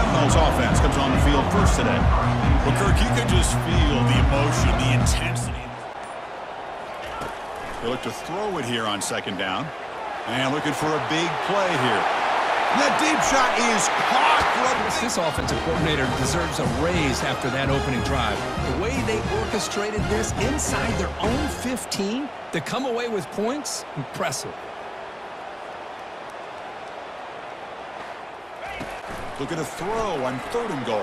Seminoles offense comes on the field first today. Well, Kirk, you could just feel the emotion, the intensity. They look to throw it here on second down. And looking for a big play here. That deep shot is caught. This offensive coordinator deserves a raise after that opening drive. The way they orchestrated this inside their own 15 to come away with points, impressive. Looking to throw on third and goal.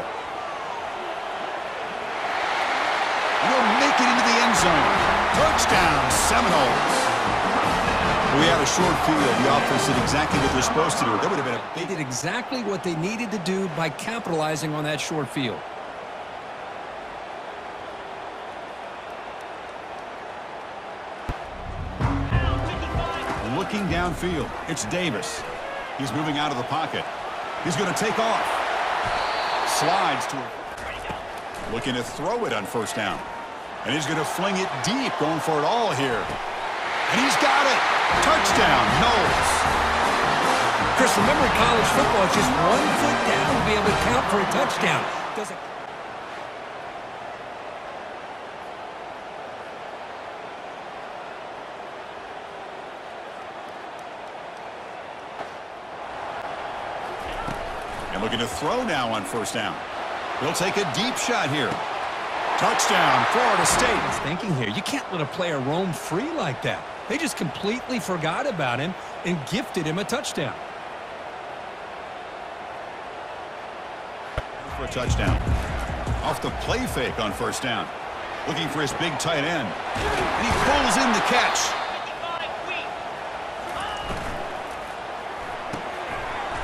Will make it into the end zone. Touchdown, Seminoles. We had a short field. The offense did exactly what they're supposed to do. That would have been a They did exactly what they needed to do by capitalizing on that short field. Looking downfield, it's Davis. He's moving out of the pocket. He's going to take off. Slides to Looking to throw it on first down. And he's going to fling it deep, going for it all here. And he's got it. Touchdown, Noles. Chris, remember college football is just one foot down to be able to count for a touchdown. Doesn't And looking to throw now on first down. He'll take a deep shot here. Touchdown, Florida State. He's thinking here. You can't let a player roam free like that. They just completely forgot about him and gifted him a touchdown. For a touchdown. Off the play fake on first down. Looking for his big tight end. And he pulls in the catch.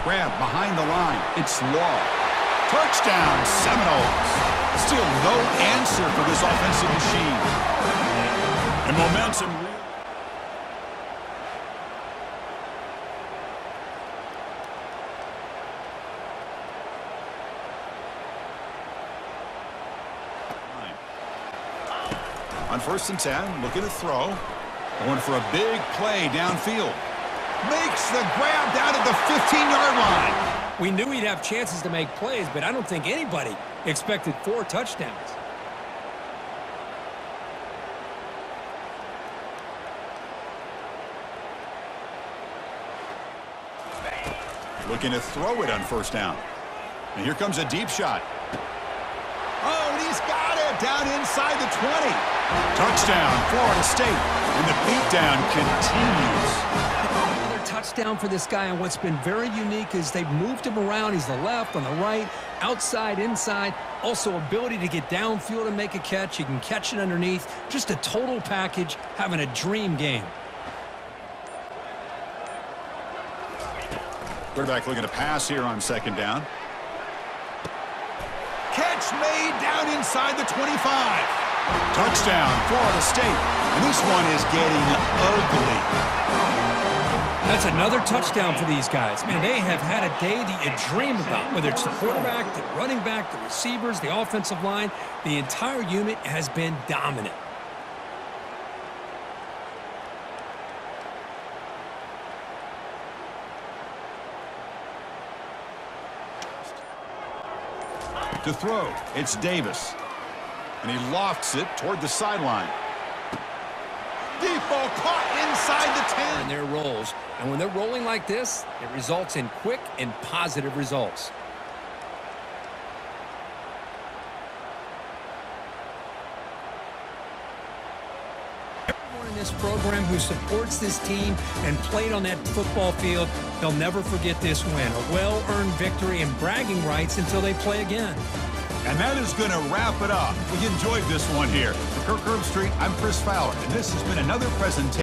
Grab behind the line. It's Law. Touchdown, Seminoles. Still no answer for this offensive machine. And momentum. On first and 10, looking to throw. Going for a big play downfield. Makes the grab down at the 15-yard line. We knew he'd have chances to make plays, but I don't think anybody expected four touchdowns. Looking to throw it on first down. And here comes a deep shot. Oh, and he's got it down inside the 20. Touchdown, Florida State. And the beatdown continues. Another touchdown for this guy, and what's been very unique is they've moved him around. He's the left, on the right, outside, inside. Also, ability to get downfield and make a catch. He can catch it underneath. Just a total package, having a dream game. Quarterback looking to pass here on second down. Catch made down inside the 25. Touchdown, Florida State. And this one is getting ugly. That's another touchdown for these guys. Man, they have had a day that you dream about, whether it's the quarterback, the running back, the receivers, the offensive line. The entire unit has been dominant. To throw, it's Davis. And he lofts it toward the sideline. Deep ball caught inside the 10. in their rolls. And when they're rolling like this, it results in quick and positive results. Everyone in this program who supports this team and played on that football field, they'll never forget this win. A well-earned victory and bragging rights until they play again. And that is going to wrap it up. We enjoyed this one here. For Kirk Herbstreit, I'm Chris Fowler, and this has been another presentation.